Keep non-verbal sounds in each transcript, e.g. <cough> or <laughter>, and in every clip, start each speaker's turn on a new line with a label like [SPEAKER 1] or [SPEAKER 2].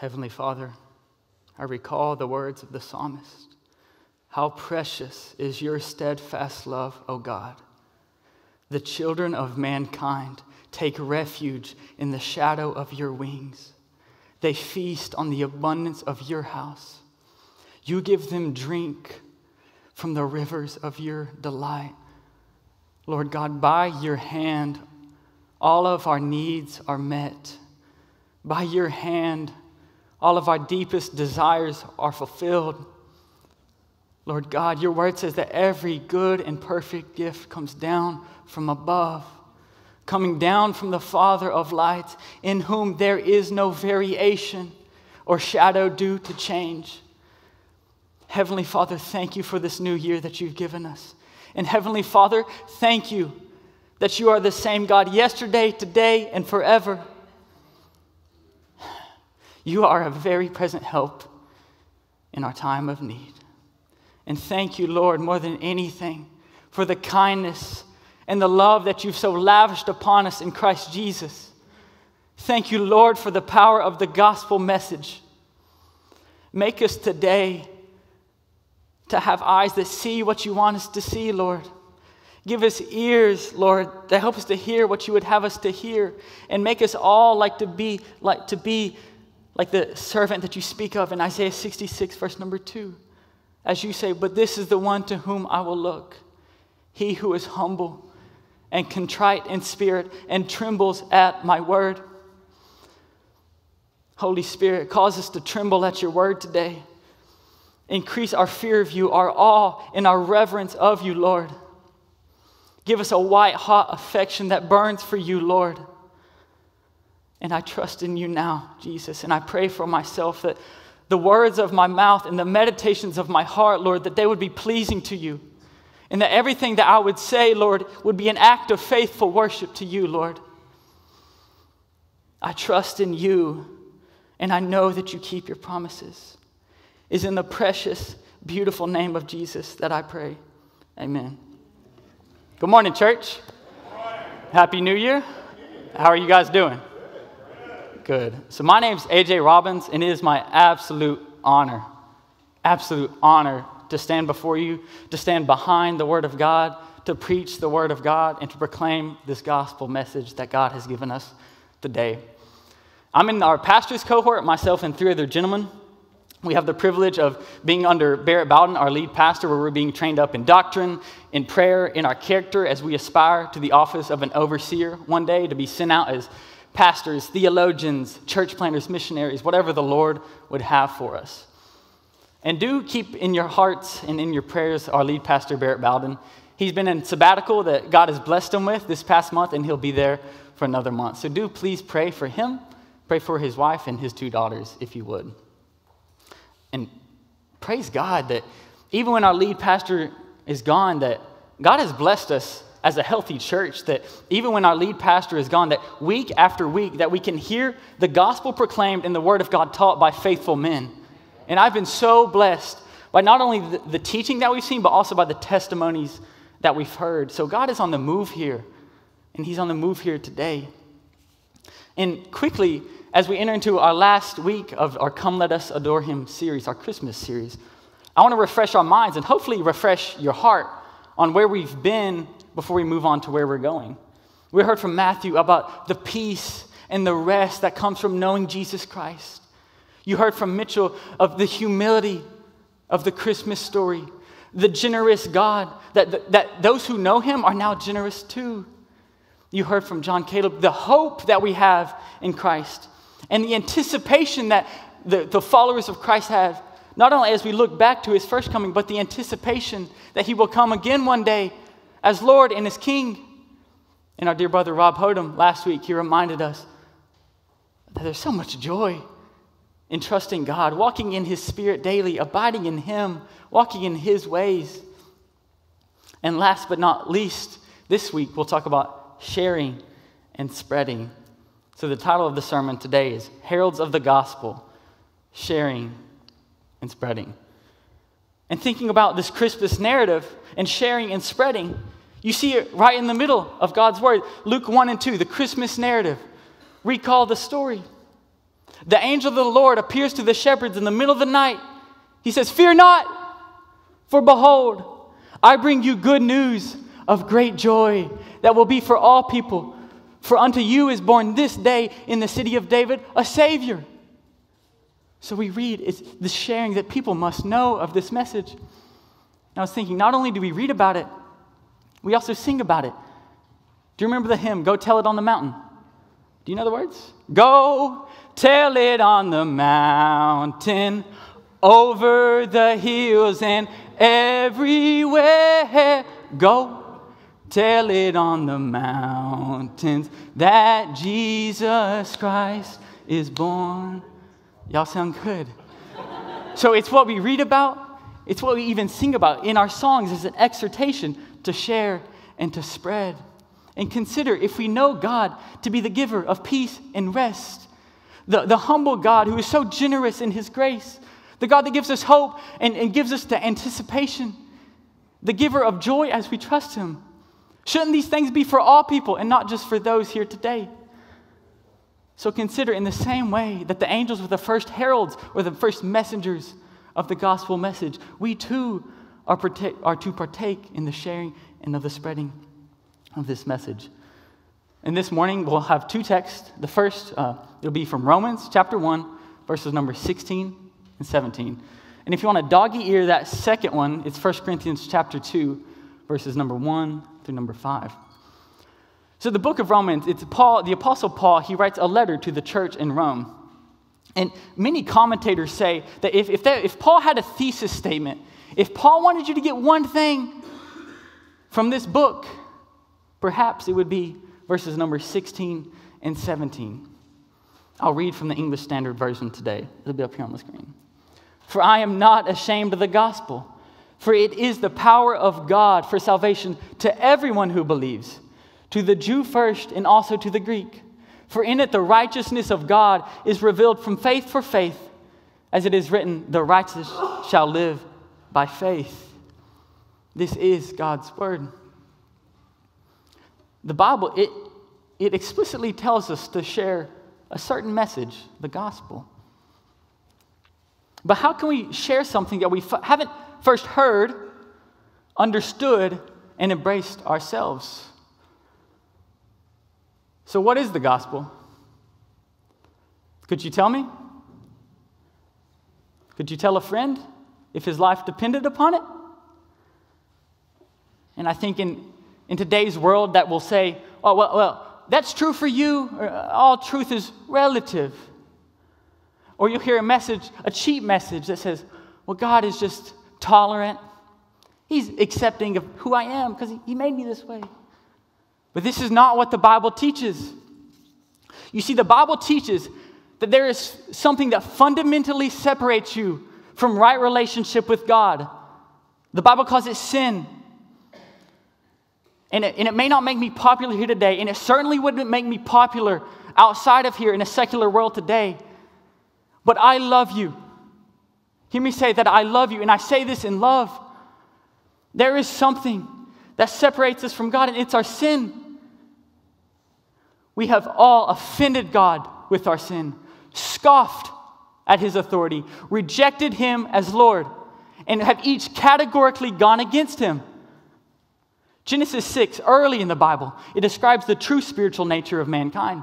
[SPEAKER 1] Heavenly Father, I recall the words of the psalmist. How precious is your steadfast love, O God. The children of mankind take refuge in the shadow of your wings. They feast on the abundance of your house. You give them drink from the rivers of your delight. Lord God, by your hand, all of our needs are met. By your hand, all of our deepest desires are fulfilled. Lord God, your word says that every good and perfect gift comes down from above, coming down from the Father of lights, in whom there is no variation or shadow due to change. Heavenly Father, thank you for this new year that you've given us. And Heavenly Father, thank you that you are the same God yesterday, today, and forever. You are a very present help in our time of need. And thank you, Lord, more than anything, for the kindness and the love that you've so lavished upon us in Christ Jesus. Thank you, Lord, for the power of the gospel message. Make us today to have eyes that see what you want us to see, Lord. Give us ears, Lord, that help us to hear what you would have us to hear, and make us all like to be like to be like the servant that you speak of in Isaiah 66, verse number two. As you say, but this is the one to whom I will look, he who is humble and contrite in spirit and trembles at my word. Holy Spirit, cause us to tremble at your word today. Increase our fear of you, our awe, and our reverence of you, Lord. Give us a white hot affection that burns for you, Lord. And I trust in you now, Jesus. And I pray for myself that the words of my mouth and the meditations of my heart, Lord, that they would be pleasing to you. And that everything that I would say, Lord, would be an act of faithful worship to you, Lord. I trust in you, and I know that you keep your promises. Is in the precious, beautiful name of Jesus that I pray. Amen. Good morning, church. Good morning. Happy New Year. How are you guys doing? Good. So, my name's AJ Robbins, and it is my absolute honor, absolute honor to stand before you, to stand behind the Word of God, to preach the Word of God, and to proclaim this gospel message that God has given us today. I'm in our pastor's cohort, myself and three other gentlemen. We have the privilege of being under Barrett Bowden, our lead pastor, where we're being trained up in doctrine, in prayer, in our character as we aspire to the office of an overseer one day to be sent out as pastors, theologians, church planters, missionaries, whatever the Lord would have for us. And do keep in your hearts and in your prayers our lead pastor, Barrett Bowden. He's been in sabbatical that God has blessed him with this past month, and he'll be there for another month. So do please pray for him, pray for his wife and his two daughters, if you would. And praise God that even when our lead pastor is gone, that God has blessed us as a healthy church that even when our lead pastor is gone that week after week that we can hear the gospel proclaimed and the word of god taught by faithful men. And i've been so blessed by not only the, the teaching that we've seen but also by the testimonies that we've heard. So god is on the move here and he's on the move here today. And quickly as we enter into our last week of our come let us adore him series our christmas series i want to refresh our minds and hopefully refresh your heart on where we've been before we move on to where we're going. We heard from Matthew about the peace and the rest that comes from knowing Jesus Christ. You heard from Mitchell of the humility of the Christmas story, the generous God, that, that those who know him are now generous too. You heard from John Caleb the hope that we have in Christ and the anticipation that the, the followers of Christ have, not only as we look back to his first coming, but the anticipation that he will come again one day as Lord and as King. And our dear brother Rob Hodem last week, he reminded us that there's so much joy in trusting God, walking in His Spirit daily, abiding in Him, walking in His ways. And last but not least, this week we'll talk about sharing and spreading. So the title of the sermon today is Heralds of the Gospel Sharing and Spreading. And thinking about this Christmas narrative and sharing and spreading, you see it right in the middle of God's Word. Luke 1 and 2, the Christmas narrative. Recall the story. The angel of the Lord appears to the shepherds in the middle of the night. He says, Fear not, for behold, I bring you good news of great joy that will be for all people. For unto you is born this day in the city of David a Savior. So we read, it's the sharing that people must know of this message. And I was thinking, not only do we read about it, we also sing about it. Do you remember the hymn, Go Tell It on the Mountain? Do you know the words? Go tell it on the mountain, over the hills and everywhere. Go tell it on the mountains that Jesus Christ is born. Y'all sound good. so it's what we read about, it's what we even sing about in our songs as an exhortation to share and to spread. And consider if we know God to be the giver of peace and rest, the, the humble God who is so generous in his grace, the God that gives us hope and, and gives us the anticipation, the giver of joy as we trust him. Shouldn't these things be for all people and not just for those here today? So consider in the same way that the angels were the first heralds or the first messengers of the gospel message, we too are, partake, are to partake in the sharing and of the spreading of this message. And this morning we'll have two texts. The first, uh, it'll be from Romans chapter 1, verses number 16 and 17. And if you want to doggy ear that second one, it's 1 Corinthians chapter 2, verses number 1 through number 5. So the book of Romans, it's Paul, the apostle Paul, he writes a letter to the church in Rome. And many commentators say that if, if, if Paul had a thesis statement, if Paul wanted you to get one thing from this book, perhaps it would be verses number 16 and 17. I'll read from the English Standard Version today. It'll be up here on the screen. For I am not ashamed of the gospel, for it is the power of God for salvation to everyone who believes to the Jew first and also to the Greek. For in it the righteousness of God is revealed from faith for faith, as it is written, the righteous shall live by faith. This is God's word. The Bible, it, it explicitly tells us to share a certain message, the gospel. But how can we share something that we f- haven't first heard, understood, and embraced ourselves? So, what is the gospel? Could you tell me? Could you tell a friend if his life depended upon it? And I think in, in today's world that will say, oh, well, well, that's true for you. Uh, all truth is relative. Or you'll hear a message, a cheap message that says, well, God is just tolerant. He's accepting of who I am because he, he made me this way. But this is not what the Bible teaches. You see, the Bible teaches that there is something that fundamentally separates you from right relationship with God. The Bible calls it sin. And it, and it may not make me popular here today, and it certainly wouldn't make me popular outside of here in a secular world today. But I love you. Hear me say that I love you, and I say this in love. There is something that separates us from God, and it's our sin. We have all offended God with our sin, scoffed at his authority, rejected him as Lord, and have each categorically gone against him. Genesis 6, early in the Bible, it describes the true spiritual nature of mankind.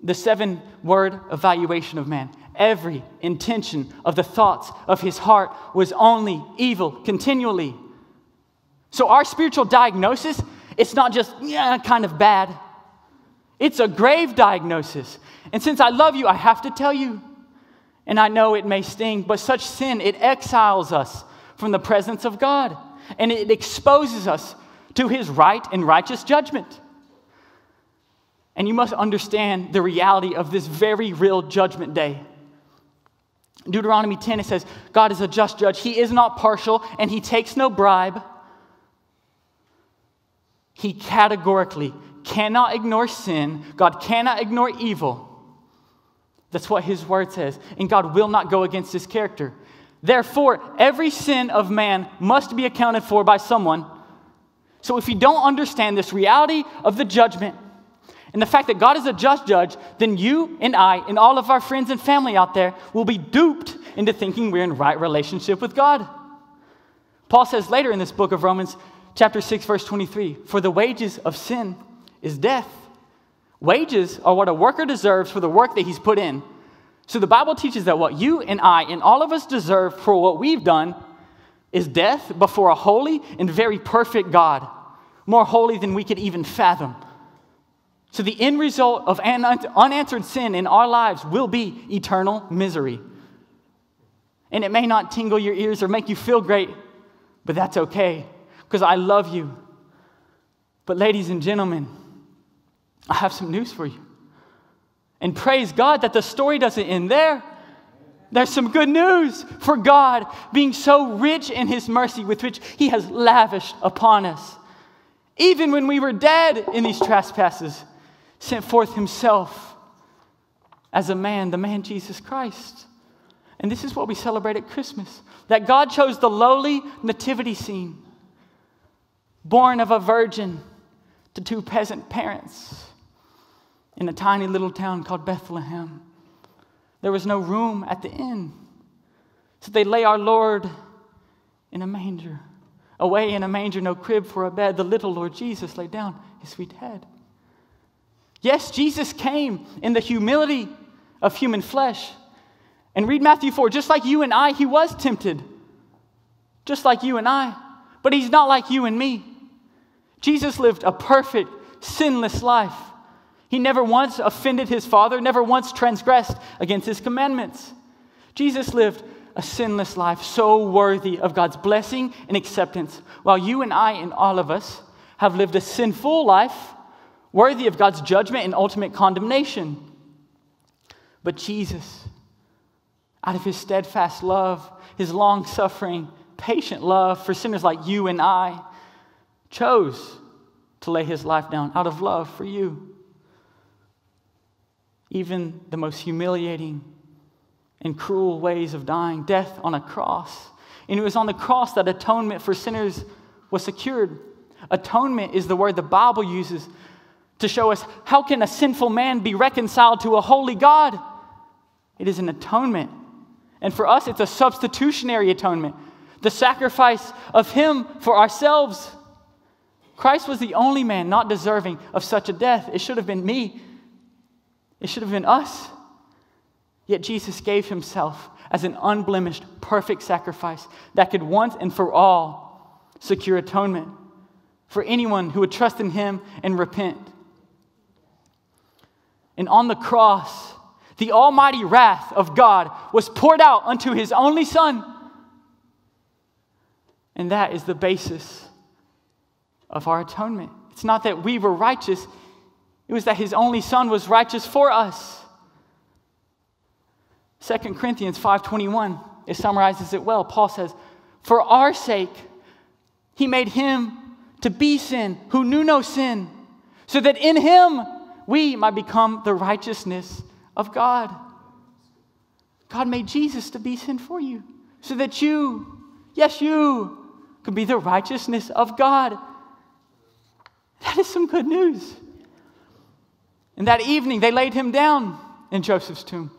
[SPEAKER 1] The seven word evaluation of man. Every intention of the thoughts of his heart was only evil continually. So, our spiritual diagnosis, it's not just, yeah, kind of bad. It's a grave diagnosis. And since I love you, I have to tell you. And I know it may sting, but such sin, it exiles us from the presence of God and it exposes us to his right and righteous judgment. And you must understand the reality of this very real judgment day. Deuteronomy 10, it says, God is a just judge. He is not partial and he takes no bribe. He categorically cannot ignore sin, God cannot ignore evil. That's what his word says. And God will not go against his character. Therefore, every sin of man must be accounted for by someone. So if you don't understand this reality of the judgment and the fact that God is a just judge, then you and I and all of our friends and family out there will be duped into thinking we're in right relationship with God. Paul says later in this book of Romans, chapter 6, verse 23 For the wages of sin is death. Wages are what a worker deserves for the work that he's put in. So the Bible teaches that what you and I and all of us deserve for what we've done is death before a holy and very perfect God, more holy than we could even fathom. So, the end result of unanswered sin in our lives will be eternal misery. And it may not tingle your ears or make you feel great, but that's okay because I love you. But, ladies and gentlemen, I have some news for you. And praise God that the story doesn't end there. There's some good news for God being so rich in His mercy with which He has lavished upon us. Even when we were dead in these trespasses, sent forth himself as a man, the man Jesus Christ. And this is what we celebrate at Christmas that God chose the lowly nativity scene, born of a virgin to two peasant parents in a tiny little town called Bethlehem. There was no room at the inn. So they lay our Lord in a manger. Away in a manger, no crib for a bed, the little Lord Jesus laid down his sweet head. Yes, Jesus came in the humility of human flesh. And read Matthew 4, just like you and I, he was tempted. Just like you and I. But he's not like you and me. Jesus lived a perfect, sinless life. He never once offended his Father, never once transgressed against his commandments. Jesus lived a sinless life, so worthy of God's blessing and acceptance, while you and I and all of us have lived a sinful life worthy of God's judgment and ultimate condemnation. But Jesus, out of his steadfast love, his long suffering, patient love for sinners like you and I, chose to lay his life down out of love for you. Even the most humiliating and cruel ways of dying, death on a cross. And it was on the cross that atonement for sinners was secured. Atonement is the word the Bible uses to show us how can a sinful man be reconciled to a holy God? It is an atonement. And for us, it's a substitutionary atonement, the sacrifice of Him for ourselves. Christ was the only man not deserving of such a death. It should have been me, it should have been us. Yet Jesus gave Himself as an unblemished, perfect sacrifice that could once and for all secure atonement for anyone who would trust in Him and repent. And on the cross, the almighty wrath of God was poured out unto his only Son. And that is the basis of our atonement. It's not that we were righteous, it was that his only Son was righteous for us. 2 Corinthians 5:21 it summarizes it well. Paul says, "For our sake he made him to be sin who knew no sin, so that in him we might become the righteousness of God. God made Jesus to be sin for you so that you, yes, you, could be the righteousness of God. That is some good news. And that evening, they laid him down in Joseph's tomb.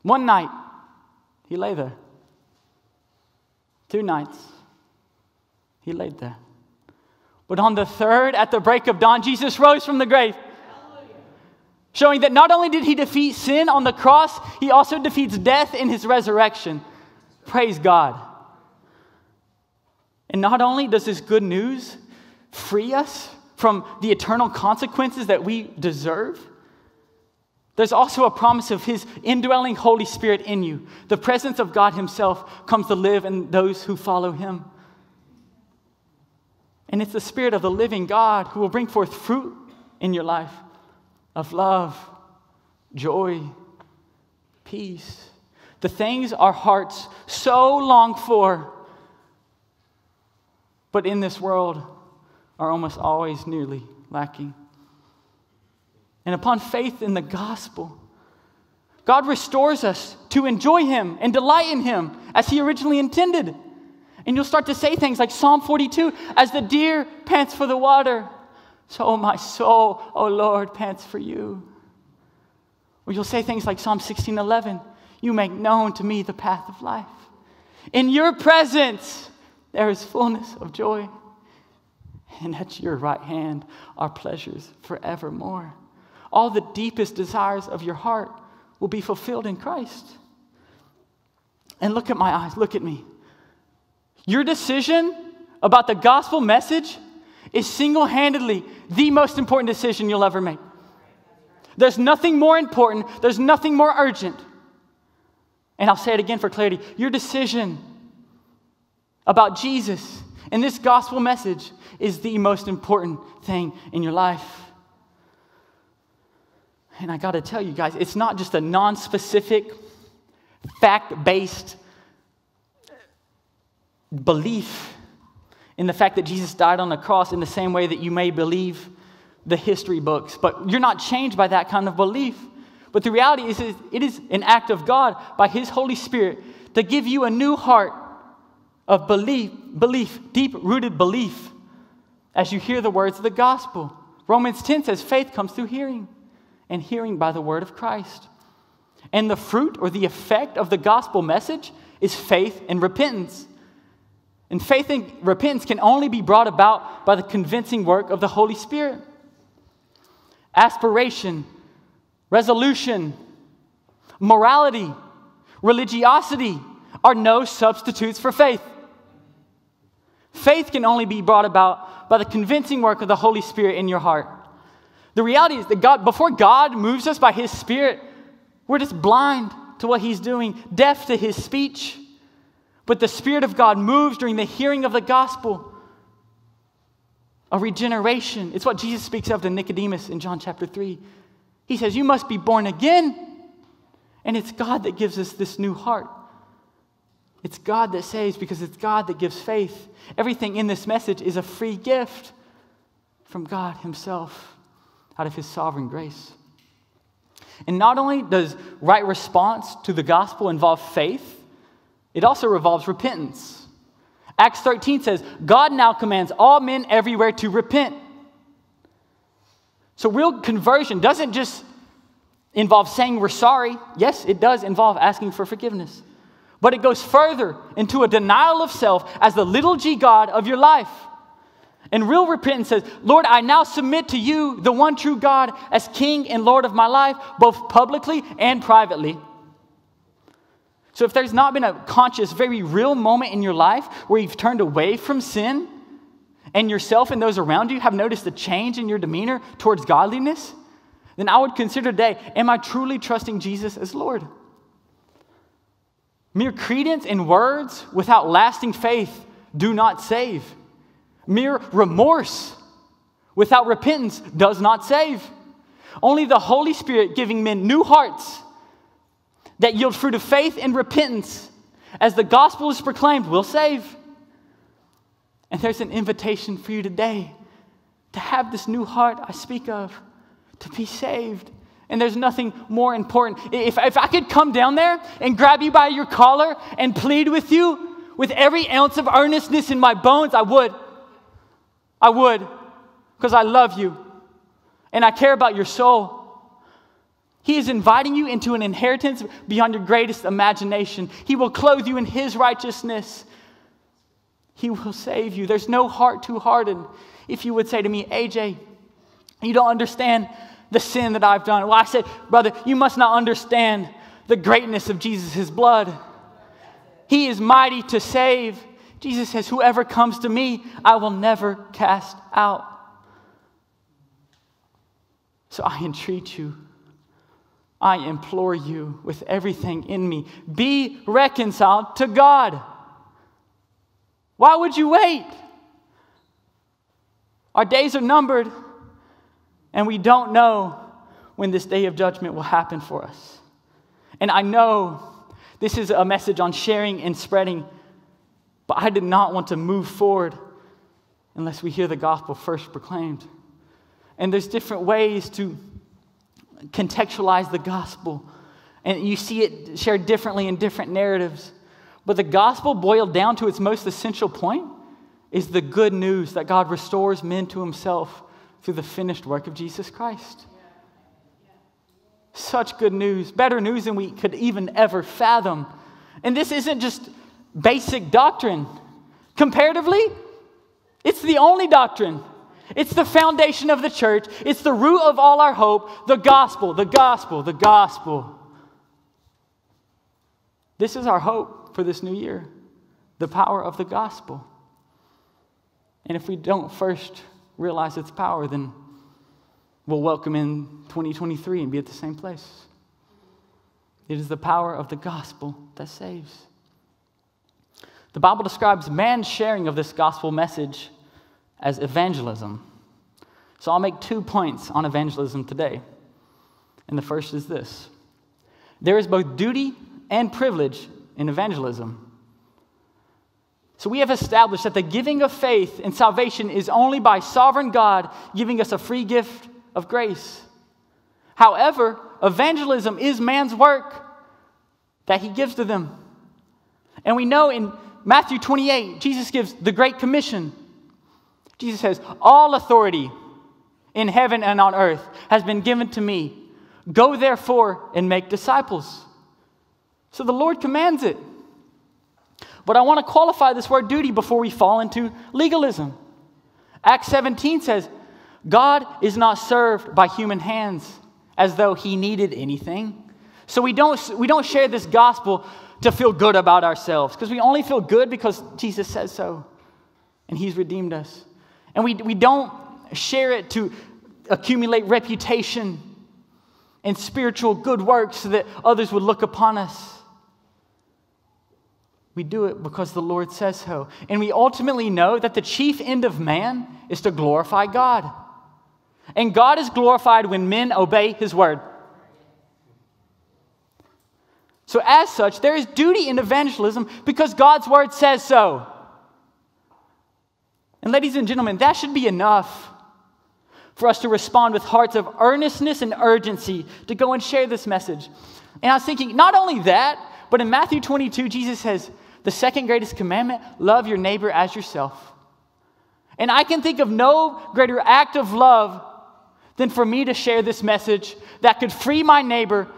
[SPEAKER 1] One night, he lay there. Two nights, he laid there. But on the third, at the break of dawn, Jesus rose from the grave. Showing that not only did he defeat sin on the cross, he also defeats death in his resurrection. Praise God. And not only does this good news free us from the eternal consequences that we deserve, there's also a promise of his indwelling Holy Spirit in you. The presence of God himself comes to live in those who follow him. And it's the Spirit of the living God who will bring forth fruit in your life of love, joy, peace. The things our hearts so long for, but in this world are almost always nearly lacking. And upon faith in the gospel, God restores us to enjoy Him and delight in Him as He originally intended. And you'll start to say things like Psalm 42 as the deer pants for the water, So my soul, O Lord, pants for you. Or you'll say things like Psalm 16:11, you make known to me the path of life. In your presence there is fullness of joy. <laughs> And at your right hand are pleasures forevermore. All the deepest desires of your heart will be fulfilled in Christ. And look at my eyes, look at me. Your decision about the gospel message is single handedly the most important decision you'll ever make. There's nothing more important, there's nothing more urgent. And I'll say it again for clarity your decision about Jesus and this gospel message is the most important thing in your life. And I got to tell you guys, it's not just a non specific, fact based belief in the fact that Jesus died on the cross in the same way that you may believe the history books. But you're not changed by that kind of belief. But the reality is, it is an act of God by His Holy Spirit to give you a new heart of belief, belief, deep rooted belief as you hear the words of the gospel. Romans 10 says faith comes through hearing and hearing by the word of Christ. And the fruit or the effect of the gospel message is faith and repentance. And faith and repentance can only be brought about by the convincing work of the Holy Spirit. Aspiration, resolution, morality, religiosity are no substitutes for faith. Faith can only be brought about by the convincing work of the Holy Spirit in your heart. The reality is that God, before God moves us by His Spirit, we're just blind to what He's doing, deaf to His speech. But the Spirit of God moves during the hearing of the gospel. A regeneration. It's what Jesus speaks of to Nicodemus in John chapter 3. He says, You must be born again. And it's God that gives us this new heart. It's God that saves because it's God that gives faith. Everything in this message is a free gift from God Himself out of his sovereign grace. And not only does right response to the gospel involve faith, it also involves repentance. Acts 13 says, God now commands all men everywhere to repent. So, real conversion doesn't just involve saying we're sorry. Yes, it does involve asking for forgiveness. But it goes further into a denial of self as the little g God of your life. And real repentance says, Lord, I now submit to you, the one true God, as King and Lord of my life, both publicly and privately. So if there's not been a conscious, very real moment in your life where you've turned away from sin and yourself and those around you have noticed a change in your demeanor towards godliness, then I would consider today, am I truly trusting Jesus as Lord? Mere credence in words without lasting faith do not save. Mere remorse without repentance does not save. Only the Holy Spirit giving men new hearts that yield fruit of faith and repentance as the gospel is proclaimed will save. And there's an invitation for you today to have this new heart I speak of, to be saved. And there's nothing more important. If, if I could come down there and grab you by your collar and plead with you with every ounce of earnestness in my bones, I would. I would, because I love you and I care about your soul. He is inviting you into an inheritance beyond your greatest imagination. He will clothe you in His righteousness. He will save you. There's no heart too hardened. If you would say to me, AJ, you don't understand the sin that I've done. Well, I said, brother, you must not understand the greatness of Jesus' blood. He is mighty to save. Jesus says, Whoever comes to me, I will never cast out. So I entreat you, I implore you with everything in me, be reconciled to God. Why would you wait? Our days are numbered, and we don't know when this day of judgment will happen for us. And I know this is a message on sharing and spreading but I did not want to move forward unless we hear the gospel first proclaimed. And there's different ways to contextualize the gospel. And you see it shared differently in different narratives. But the gospel, boiled down to its most essential point, is the good news that God restores men to himself through the finished work of Jesus Christ. Such good news, better news than we could even ever fathom. And this isn't just basic doctrine. Comparatively, it's the only doctrine. It's the foundation of the church. It's the root of all our hope the gospel, the gospel, the gospel. This is our hope for this new year the power of the gospel. And if we don't first realize its power, then we'll welcome in 2023 and be at the same place. It is the power of the gospel that saves. The Bible describes man's sharing of this gospel message as evangelism. So I'll make two points on evangelism today. And the first is this there is both duty and privilege in evangelism. So we have established that the giving of faith and salvation is only by sovereign God giving us a free gift of grace. However, evangelism is man's work that he gives to them. And we know in Matthew 28, Jesus gives the Great Commission. Jesus says, All authority in heaven and on earth has been given to me. Go therefore and make disciples. So the Lord commands it. But I want to qualify this word duty before we fall into legalism. Acts 17 says, God is not served by human hands as though he needed anything. So we don't, we don't share this gospel to feel good about ourselves because we only feel good because Jesus says so and he's redeemed us. And we, we don't share it to accumulate reputation and spiritual good works so that others would look upon us. We do it because the Lord says so. And we ultimately know that the chief end of man is to glorify God. And God is glorified when men obey his word. So, as such, there is duty in evangelism because God's word says so. And, ladies and gentlemen, that should be enough for us to respond with hearts of earnestness and urgency to go and share this message. And I was thinking, not only that, but in Matthew 22, Jesus says, the second greatest commandment love your neighbor as yourself. And I can think of no greater act of love than for me to share this message that could free my neighbor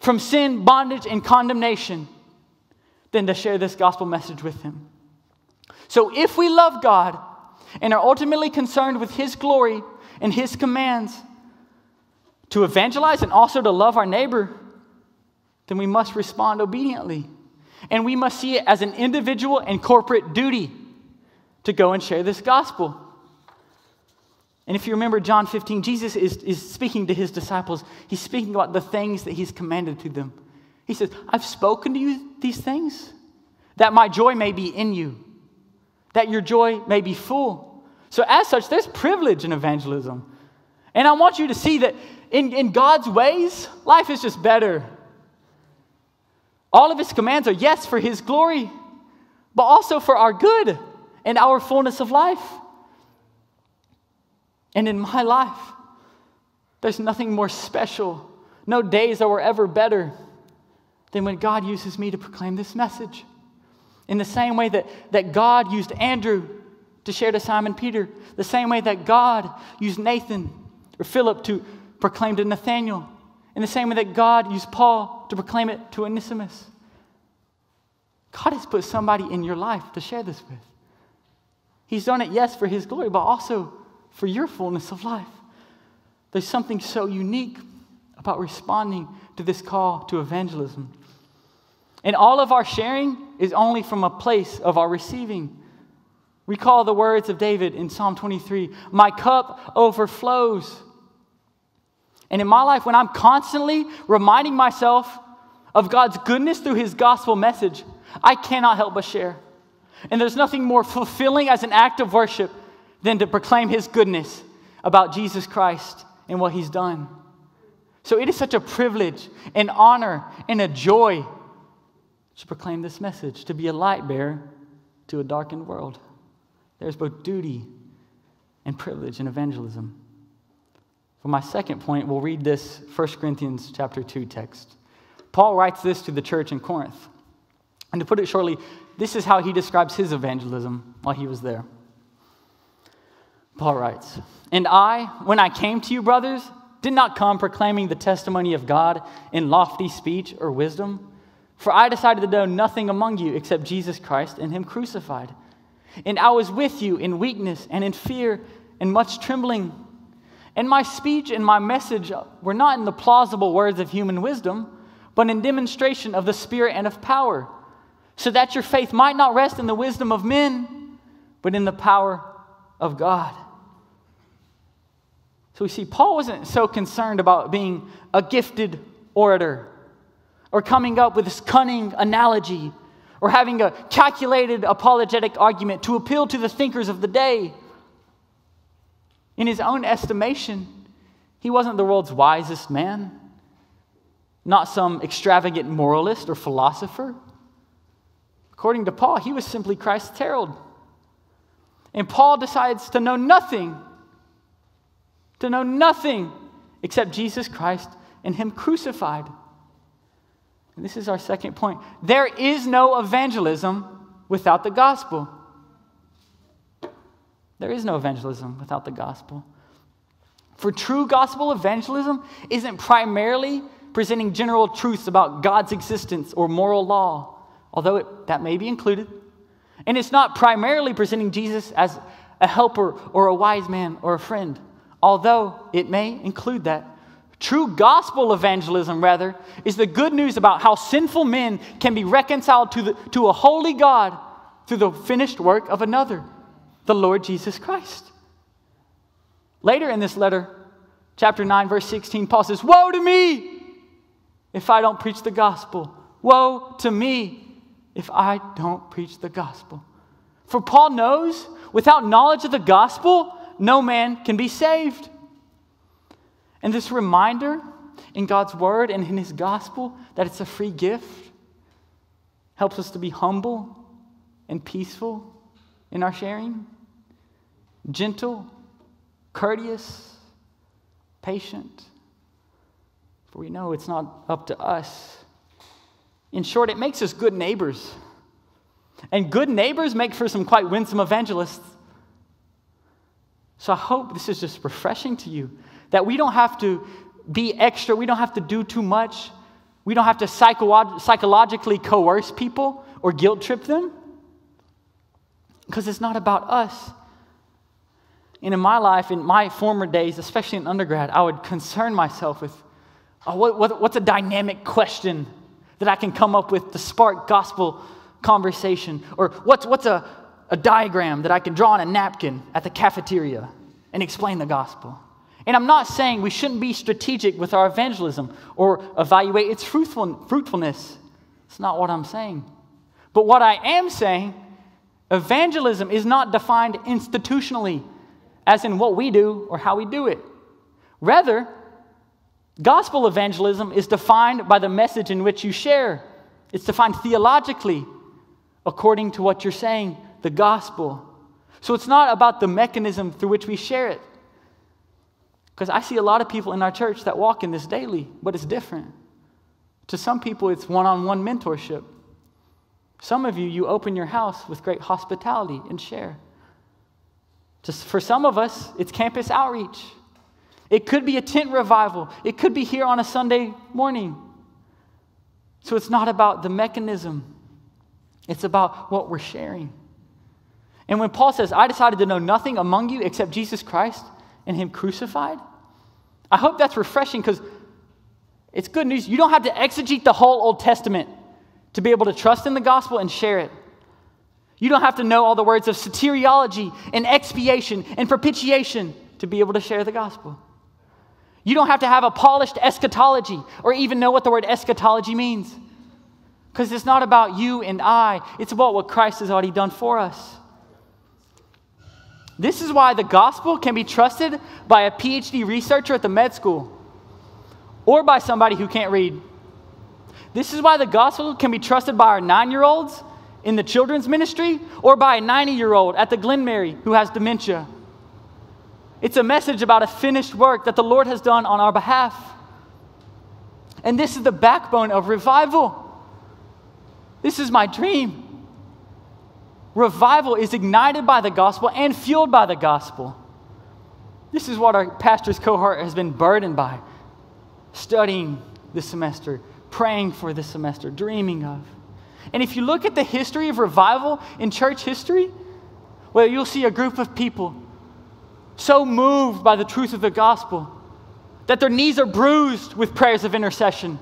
[SPEAKER 1] from sin, bondage, and condemnation than to share this gospel message with him. So if we love God and are ultimately concerned with his glory and his commands to evangelize and also to love our neighbor, then we must respond obediently. And we must see it as an individual and corporate duty to go and share this gospel. And if you remember John 15, Jesus is, is speaking to his disciples. He's speaking about the things that he's commanded to them. He says, I've spoken to you these things, that my joy may be in you, that your joy may be full. So, as such, there's privilege in evangelism. And I want you to see that in, in God's ways, life is just better. All of his commands are yes for his glory, but also for our good and our fullness of life. And in my life, there's nothing more special, no days that were ever better than when God uses me to proclaim this message. In the same way that, that God used Andrew to share to Simon Peter, the same way that God used Nathan or Philip to proclaim to Nathaniel, in the same way that God used Paul to proclaim it to Onesimus. God has put somebody in your life to share this with. He's done it, yes, for His glory, but also for your fullness of life. There's something so unique about responding to this call to evangelism. And all of our sharing is only from a place of our receiving. Recall the words of David in Psalm 23 My cup overflows. And in my life, when I'm constantly reminding myself of God's goodness through his gospel message, I cannot help but share. And there's nothing more fulfilling as an act of worship than to proclaim his goodness about Jesus Christ and what he's done. So it is such a privilege, an honor, and a joy to proclaim this message, to be a light bearer to a darkened world. There's both duty and privilege in evangelism. For my second point, we'll read this 1 Corinthians chapter 2 text. Paul writes this to the church in Corinth. And to put it shortly, this is how he describes his evangelism while he was there. Paul writes, And I, when I came to you, brothers, did not come proclaiming the testimony of God in lofty speech or wisdom, for I decided to know nothing among you except Jesus Christ and Him crucified. And I was with you in weakness and in fear and much trembling. And my speech and my message were not in the plausible words of human wisdom, but in demonstration of the Spirit and of power, so that your faith might not rest in the wisdom of men, but in the power of God. So we see Paul wasn't so concerned about being a gifted orator or coming up with this cunning analogy or having a calculated apologetic argument to appeal to the thinkers of the day. In his own estimation, he wasn't the world's wisest man, not some extravagant moralist or philosopher. According to Paul, he was simply Christ's herald. And Paul decides to know nothing to know nothing except Jesus Christ and Him crucified. And this is our second point. There is no evangelism without the gospel. There is no evangelism without the gospel. For true gospel evangelism isn't primarily presenting general truths about God's existence or moral law, although it, that may be included. And it's not primarily presenting Jesus as a helper or a wise man or a friend although it may include that. True gospel evangelism, rather, is the good news about how sinful men can be reconciled to, the, to a holy God through the finished work of another, the Lord Jesus Christ. Later in this letter, chapter 9, verse 16, Paul says, Woe to me if I don't preach the gospel. Woe to me if I don't preach the gospel. For Paul knows without knowledge of the gospel, no man can be saved. And this reminder in God's word and in his gospel that it's a free gift helps us to be humble and peaceful in our sharing, gentle, courteous, patient. For we know it's not up to us. In short, it makes us good neighbors. And good neighbors make for some quite winsome evangelists. So I hope this is just refreshing to you that we don't have to be extra, we don't have to do too much, we don't have to psycho- psychologically coerce people or guilt trip them because it's not about us. And in my life, in my former days, especially in undergrad, I would concern myself with oh, what, what, what's a dynamic question that I can come up with to spark gospel conversation? Or what's, what's a, a diagram that I can draw on a napkin at the cafeteria and explain the gospel. And I'm not saying we shouldn't be strategic with our evangelism or evaluate its fruitful, fruitfulness. It's not what I'm saying. But what I am saying, evangelism is not defined institutionally, as in what we do or how we do it. Rather, gospel evangelism is defined by the message in which you share. It's defined theologically according to what you're saying the gospel. So it's not about the mechanism through which we share it. Because I see a lot of people in our church that walk in this daily, but it's different. To some people, it's one on one mentorship. Some of you, you open your house with great hospitality and share. For some of us, it's campus outreach. It could be a tent revival. It could be here on a Sunday morning. So it's not about the mechanism, it's about what we're sharing. And when Paul says, I decided to know nothing among you except Jesus Christ and Him crucified, I hope that's refreshing because it's good news. You don't have to exegete the whole Old Testament to be able to trust in the gospel and share it. You don't have to know all the words of soteriology and expiation and propitiation to be able to share the gospel. You don't have to have a polished eschatology or even know what the word eschatology means. Because it's not about you and I, it's about what Christ has already done for us. This is why the gospel can be trusted by a PhD researcher at the med school or by somebody who can't read. This is why the gospel can be trusted by our nine year olds in the children's ministry or by a 90 year old at the Glenmary who has dementia. It's a message about a finished work that the Lord has done on our behalf. And this is the backbone of revival. This is my dream revival is ignited by the gospel and fueled by the gospel. This is what our pastor's cohort has been burdened by studying this semester, praying for this semester, dreaming of. And if you look at the history of revival in church history, well, you'll see a group of people so moved by the truth of the gospel that their knees are bruised with prayers of intercession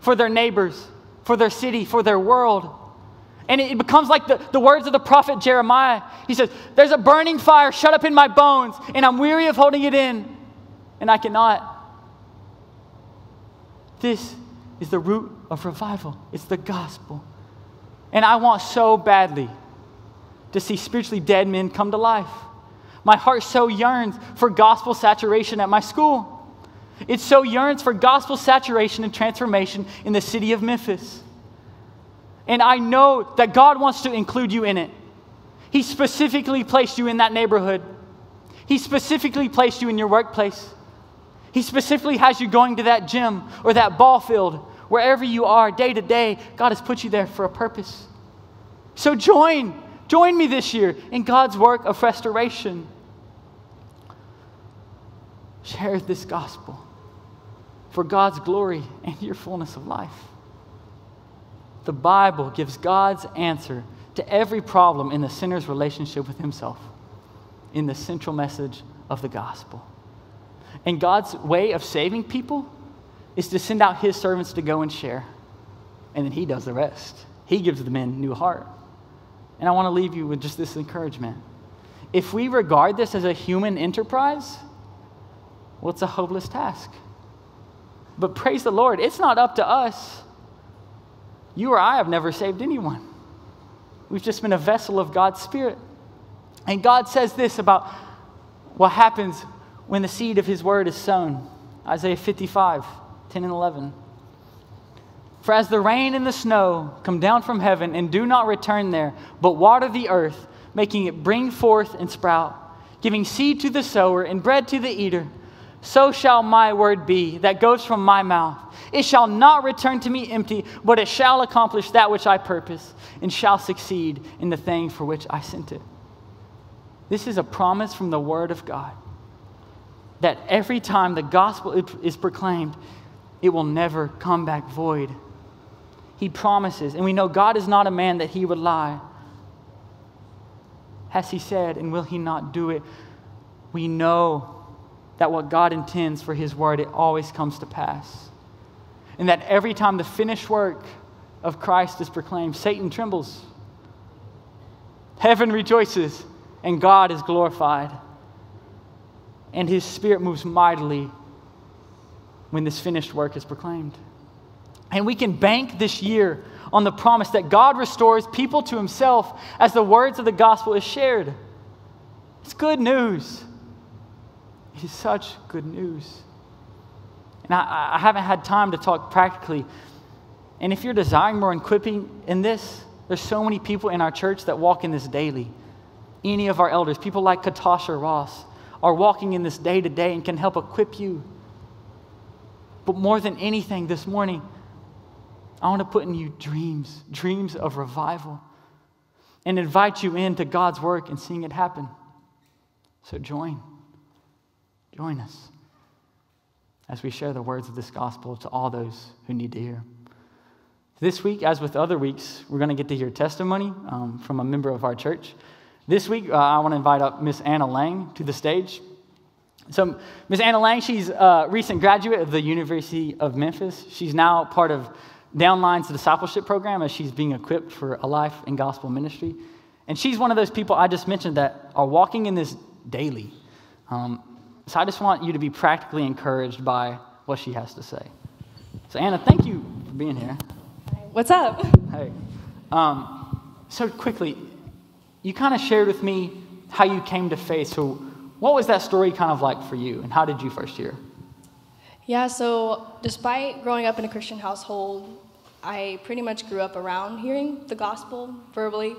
[SPEAKER 1] for their neighbors, for their city, for their world. And it becomes like the, the words of the prophet Jeremiah. He says, There's a burning fire shut up in my bones, and I'm weary of holding it in, and I cannot. This is the root of revival, it's the gospel. And I want so badly to see spiritually dead men come to life. My heart so yearns for gospel saturation at my school. It so yearns for gospel saturation and transformation in the city of Memphis. And I know that God wants to include you in it. He specifically placed you in that neighborhood, He specifically placed you in your workplace. He specifically has you going to that gym or that ball field, wherever you are day to day. God has put you there for a purpose. So join, join me this year in God's work of restoration. Share this gospel for God's glory and your fullness of life. The Bible gives God's answer to every problem in the sinner's relationship with himself in the central message of the gospel. And God's way of saving people is to send out his servants to go and share. And then he does the rest. He gives the men new heart. And I want to leave you with just this encouragement. If we regard this as a human enterprise, well, it's a hopeless task. But praise the Lord, it's not up to us you or I have never saved anyone. We've just been a vessel of God's Spirit. And God says this about what happens when the seed of His word is sown Isaiah 55, 10 and 11. For as the rain and the snow come down from heaven and do not return there, but water the earth, making it bring forth and sprout, giving seed to the sower and bread to the eater, so shall my word be that goes from my mouth. It shall not return to me empty, but it shall accomplish that which I purpose and shall succeed in the thing for which I sent it. This is a promise from the Word of God that every time the gospel is proclaimed, it will never come back void. He promises, and we know God is not a man that he would lie. Has he said, and will he not do it? We know that what God intends for His word, it always comes to pass. And that every time the finished work of Christ is proclaimed, Satan trembles, heaven rejoices, and God is glorified. And His Spirit moves mightily when this finished work is proclaimed. And we can bank this year on the promise that God restores people to Himself as the words of the gospel is shared. It's good news. It is such good news. And I, I haven't had time to talk practically. And if you're desiring more equipping in this, there's so many people in our church that walk in this daily. Any of our elders, people like Katasha Ross, are walking in this day to day and can help equip you. But more than anything this morning, I want to put in you dreams, dreams of revival, and invite you into God's work and seeing it happen. So join. Join us as we share the words of this gospel to all those who need to hear. This week, as with other weeks, we're going to get to hear testimony um, from a member of our church. This week, uh, I want to invite up Miss Anna Lang to the stage. So, Miss Anna Lang, she's a recent graduate of the University of Memphis. She's now part of Downline's discipleship program as she's being equipped for a life in gospel ministry. And she's one of those people I just mentioned that are walking in this daily. Um, so I just want you to be practically encouraged by what she has to say. So, Anna, thank you for being here.
[SPEAKER 2] What's up?
[SPEAKER 1] Hey. Um, so, quickly, you kind of shared with me how you came to faith. So, what was that story kind of like for you, and how did you first hear?
[SPEAKER 2] Yeah, so despite growing up in a Christian household, I pretty much grew up around hearing the gospel verbally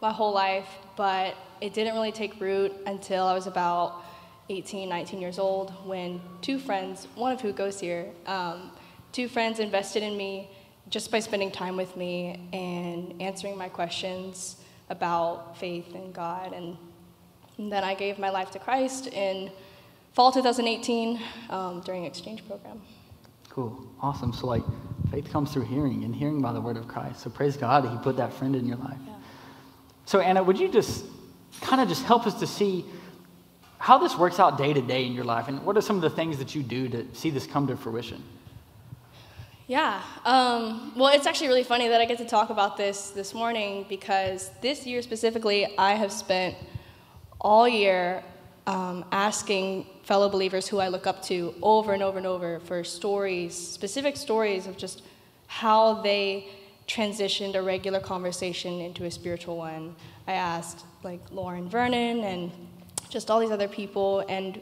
[SPEAKER 2] my whole life, but it didn't really take root until I was about 18, 19 years old when two friends, one of who goes here, um, two friends invested in me just by spending time with me and answering my questions about faith and God. And, and then I gave my life to Christ in fall 2018 um, during exchange program.
[SPEAKER 1] Cool. Awesome. So, like, faith comes through hearing and hearing by the word of Christ. So, praise God that He put that friend in your life.
[SPEAKER 2] Yeah.
[SPEAKER 1] So, Anna, would you just kind of just help us to see how this works out day to day in your life and what are some of the things that you do to see this come to fruition?
[SPEAKER 2] Yeah. Um, well, it's actually really funny that I get to talk about this this morning because this year specifically, I have spent all year um, asking fellow believers who I look up to over and over and over for stories, specific stories of just how they transitioned a regular conversation into a spiritual one. I asked like Lauren Vernon and just all these other people, and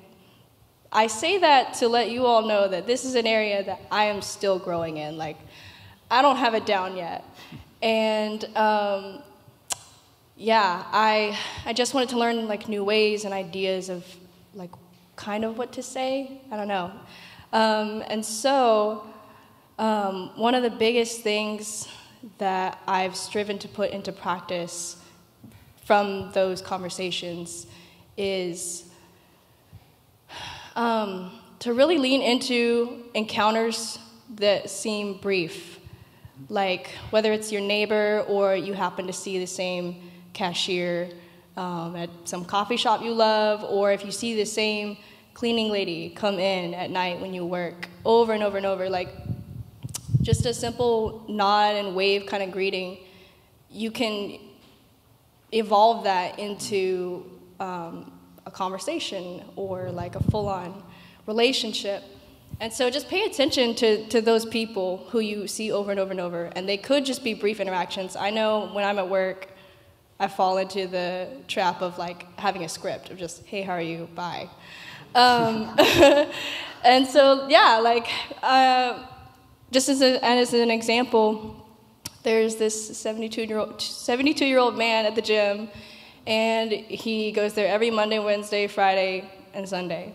[SPEAKER 2] I say that to let you all know that this is an area that I am still growing in. Like, I don't have it down yet. And um, yeah, I, I just wanted to learn like new ways and ideas of like kind of what to say. I don't know. Um, and so, um, one of the biggest things that I've striven to put into practice from those conversations is um, to really lean into encounters that seem brief, like whether it's your neighbor or you happen to see the same cashier um, at some coffee shop you love, or if you see the same cleaning lady come in at night when you work over and over and over, like just a simple nod and wave kind of greeting, you can evolve that into um, a conversation or like a full on relationship. And so just pay attention to, to those people who you see over and over and over. And they could just be brief interactions. I know when I'm at work, I fall into the trap of like having a script of just, hey, how are you? Bye. Um, <laughs> and so, yeah, like, uh, just as, a, as an example, there's this 72 year old 72 year old man at the gym and he goes there every Monday, Wednesday, Friday, and Sunday.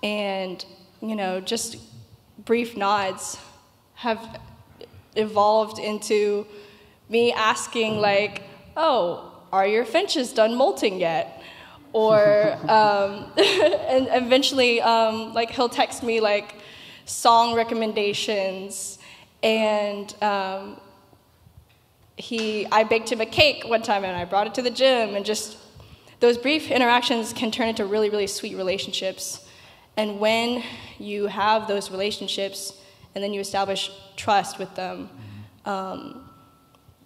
[SPEAKER 2] And, you know, just brief nods have evolved into me asking, like, oh, are your finches done molting yet? Or, <laughs> um, <laughs> and eventually, um, like, he'll text me, like, song recommendations and um, he, I baked him a cake one time and I brought it to the gym, and just those brief interactions can turn into really, really sweet relationships. And when you have those relationships and then you establish trust with them, um,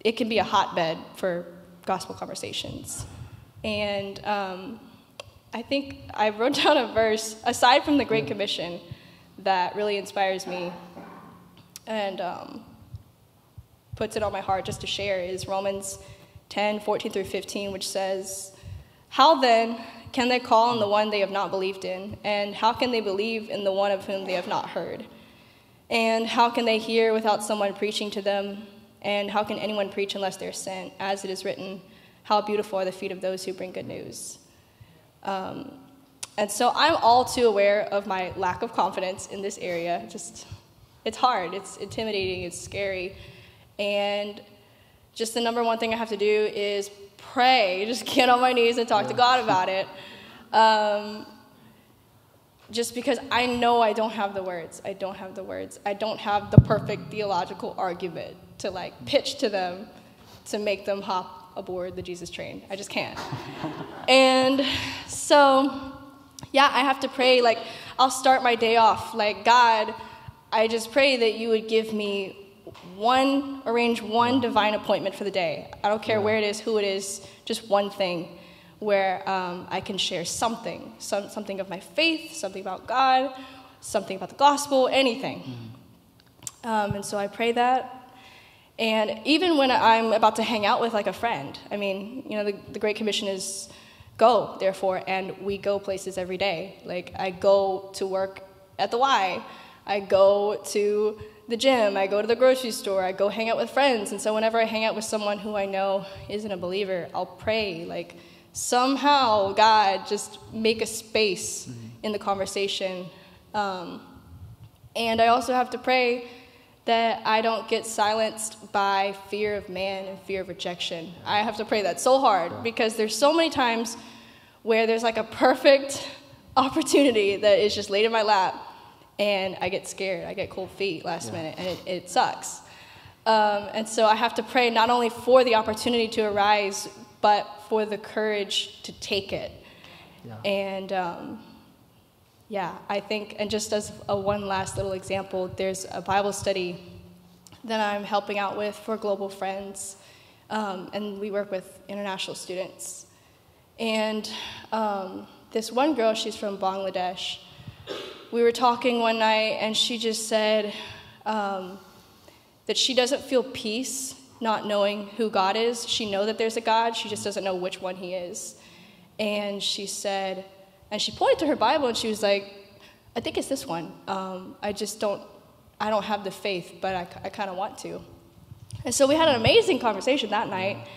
[SPEAKER 2] it can be a hotbed for gospel conversations. And um, I think I wrote <laughs> down a verse, aside from the Great Commission, that really inspires me. And um, puts it on my heart just to share is Romans 10 14 through 15, which says, How then can they call on the one they have not believed in? And how can they believe in the one of whom they have not heard? And how can they hear without someone preaching to them? And how can anyone preach unless they're sent? As it is written, How beautiful are the feet of those who bring good news. Um, and so I'm all too aware of my lack of confidence in this area. Just, it's hard, it's intimidating, it's scary. And just the number one thing I have to do is pray, <laughs> just get on my knees and talk yeah. to God about it. Um, just because I know I don't have the words. I don't have the words. I don't have the perfect theological argument to like pitch to them to make them hop aboard the Jesus train. I just can't. <laughs> and so, yeah, I have to pray. Like, I'll start my day off like, God, I just pray that you would give me one, arrange one divine appointment for the day. I don't care where it is, who it is, just one thing where um, I can share something, some, something of my faith, something about God, something about the gospel, anything. Mm-hmm. Um, and so I pray that. And even when I'm about to hang out with like a friend, I mean, you know, the, the Great Commission is go, therefore, and we go places every day. Like I go to work at the Y, I go to the gym, I go to the grocery store, I go hang out with friends. And so whenever I hang out with someone who I know isn't a believer, I'll pray, like, somehow, God, just make a space mm-hmm. in the conversation. Um, and I also have to pray that I don't get silenced by fear of man and fear of rejection. I have to pray that so hard because there's so many times where there's like a perfect <laughs> opportunity that is just laid in my lap, and I get scared. I get cold feet last
[SPEAKER 1] Yeah.
[SPEAKER 2] minute, and it, it sucks. Um, and so I have to pray not only for the opportunity to arise, but for the courage to take it.
[SPEAKER 1] Yeah.
[SPEAKER 2] And um, yeah, I think, and just as a one last little example, there's a Bible study that I'm helping out with for Global Friends, um, and we work with international students. And um, this one girl, she's from Bangladesh. We were talking one night, and she just said um, that she doesn't feel peace not knowing who God is. She know that there's a God, she just doesn't know which one He is. And she said, and she pointed to her Bible, and she was like, "I think it's this one. Um, I just don't, I don't have the faith, but I, I kind of want to." And so we had an amazing conversation that night.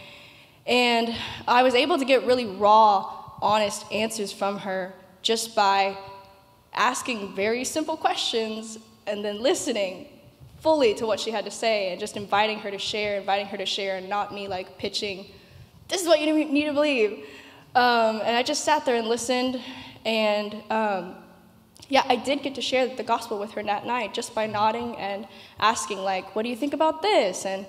[SPEAKER 2] And I was able to get really raw, honest answers from her just by asking very simple questions and then listening fully to what she had to say and just inviting her to share, inviting her to share, and not me like pitching, this is what you need to believe. Um, and I just sat there and listened. And um, yeah, I did get to share the gospel with her that night just by nodding and asking, like, what do you think about this? And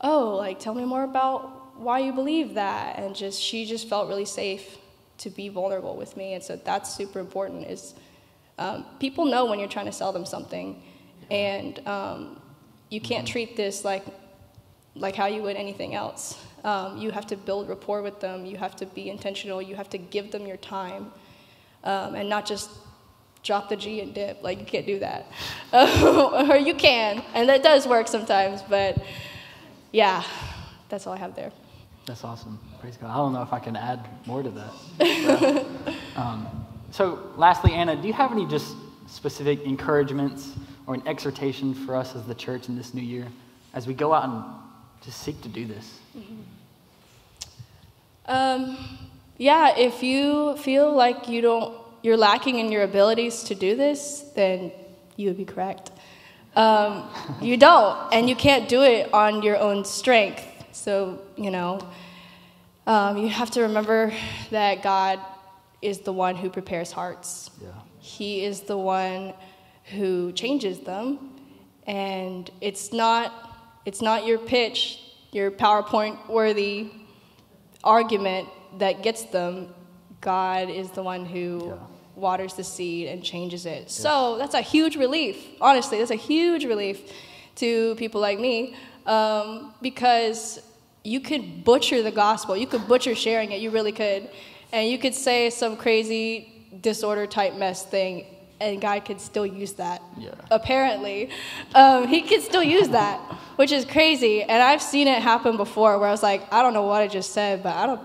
[SPEAKER 2] oh, like, tell me more about why you believe that. And just, she just felt really safe to be vulnerable with me. And so that's super important is um, people know when you're trying to sell them something. And um, you can't treat this like, like how you would anything else. Um, you have to build rapport with them. You have to be intentional. You have to give them your time, um, and not just drop the G and dip. Like you can't do that, <laughs> or you can, and that does work sometimes. But yeah, that's all I have there.
[SPEAKER 1] That's awesome. Praise God. I don't know if I can add more to that. <laughs> But, um, so, lastly, Anna, do you have any just specific encouragements or an exhortation for us as the church in this new year as we go out and just seek to do this?
[SPEAKER 2] Um, yeah, if you feel like you don't, you're lacking in your abilities to do this, then you would be correct. Um, <laughs> you don't, and you can't do it on your own strength. So, you know, um, you have to remember that God is the one who prepares hearts.
[SPEAKER 1] Yeah.
[SPEAKER 2] He is the one who changes them, and it's not it's not your pitch, your PowerPoint worthy argument that gets them. God is the one who
[SPEAKER 1] Yeah.
[SPEAKER 2] waters the seed and changes it. So that's a huge relief. Honestly, that's a huge relief to people like me um, because you could butcher the gospel. You could butcher sharing it. You really could. And you could say some crazy disorder type mess thing, and God could still use that.
[SPEAKER 1] Yeah.
[SPEAKER 2] Apparently, um, He could still use that, which is crazy. And I've seen it happen before, where I was like, I don't know what I just said, but I don't.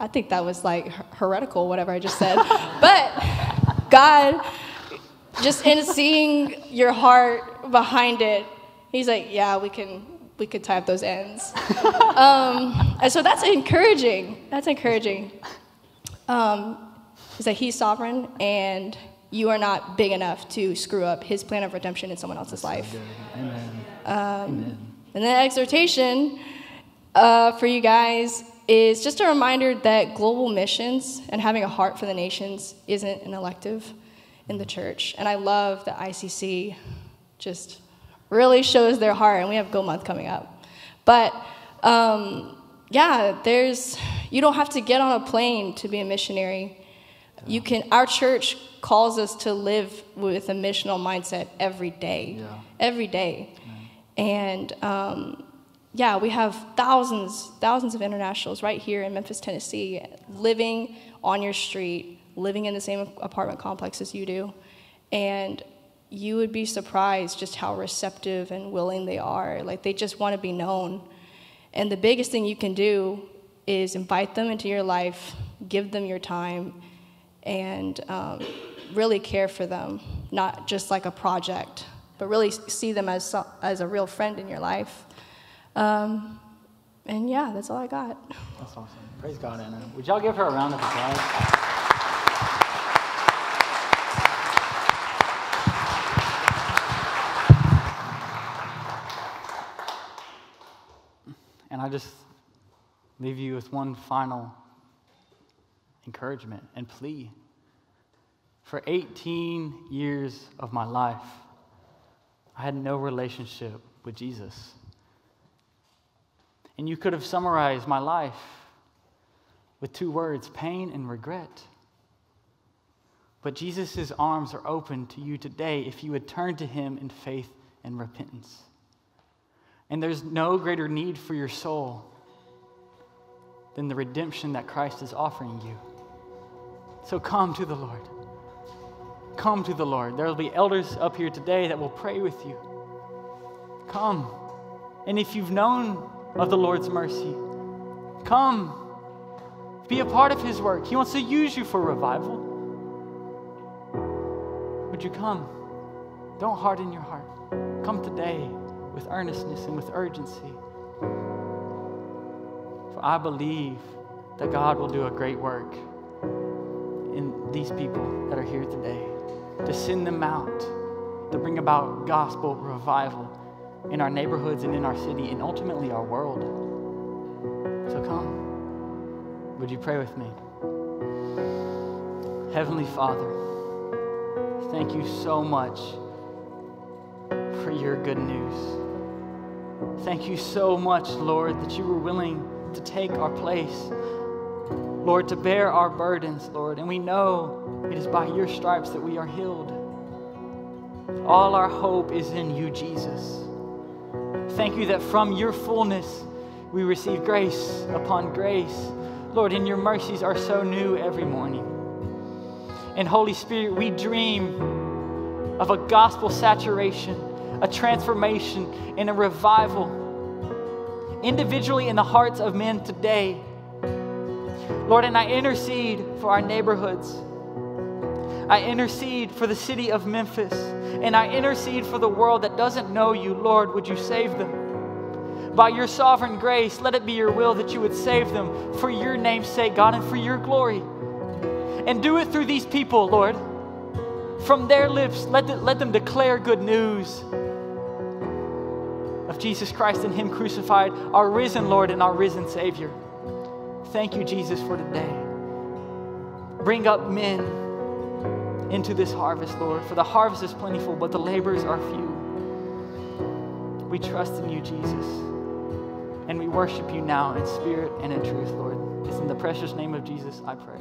[SPEAKER 2] I think that was like heretical, whatever I just said. <laughs> but God, just in seeing your heart behind it, He's like, yeah, we can we could tie up those ends. um, and so that's encouraging. That's encouraging. Um, is that He's sovereign and you are not big enough to screw up His plan of redemption in someone else's life.
[SPEAKER 1] Good. Amen.
[SPEAKER 2] Um,
[SPEAKER 1] Amen.
[SPEAKER 2] And then exhortation uh, for you guys is just a reminder that global missions and having a heart for the nations isn't an elective in the church. And I love that ICC just really shows their heart, and we have Go Month coming up. But um, yeah, there's you don't have to get on a plane to be a missionary. You can. Our church calls us to live with a missional mindset every day.
[SPEAKER 1] Yeah.
[SPEAKER 2] Every day. And um, yeah, we have thousands, thousands of internationals right here in Memphis, Tennessee, living on your street, living in the same apartment complex as you do. And you would be surprised just how receptive and willing they are. Like they just want to be known. And the biggest thing you can do is invite them into your life, give them your time, and um, really care for them, not just like a project, but really see them as, as a real friend in your life. Um, and yeah, that's all I got.
[SPEAKER 1] That's awesome. Praise God, Anna. Would y'all give her a round of applause? And I just leave you with one final encouragement and plea. For 18 years of my life, I had no relationship with Jesus. And you could have summarized my life with two words pain and regret. But Jesus' arms are open to you today if you would turn to him in faith and repentance. And there's no greater need for your soul than the redemption that Christ is offering you. So come to the Lord. Come to the Lord. There will be elders up here today that will pray with you. Come. And if you've known of the Lord's mercy, come. Be a part of His work. He wants to use you for revival. Would you come? Don't harden your heart. Come today with earnestness and with urgency. For I believe that God will do a great work in these people that are here today, to send them out, to bring about gospel revival in our neighborhoods and in our city and ultimately our world. So come. Would you pray with me? Heavenly Father, Thank you so much for your good news. Thank you so much, Lord, that you were willing to take our place. Lord, to bear our burdens, Lord. And we know it is by your stripes that we are healed. All our hope is in you, Jesus. Thank you that from your fullness we receive grace upon grace. Lord, and your mercies are so new every morning. And Holy Spirit, we dream of a gospel saturation, a transformation, and a revival individually in the hearts of men today. Lord, and I intercede for our neighborhoods. I intercede for the city of Memphis. And I intercede for the world that doesn't know you. Lord, would you save them? By your sovereign grace, let it be your will that you would save them for your name's sake, God, and for your glory. And do it through these people, Lord. From their lips, let, the, let them declare good news of Jesus Christ and Him crucified, our risen Lord and our risen Savior. Thank you, Jesus, for today. Bring up men into this harvest, Lord, for the harvest is plentiful, but the laborers are few. We trust in you, Jesus, and we worship you now in spirit and in truth, Lord. It's in the precious name of Jesus I pray.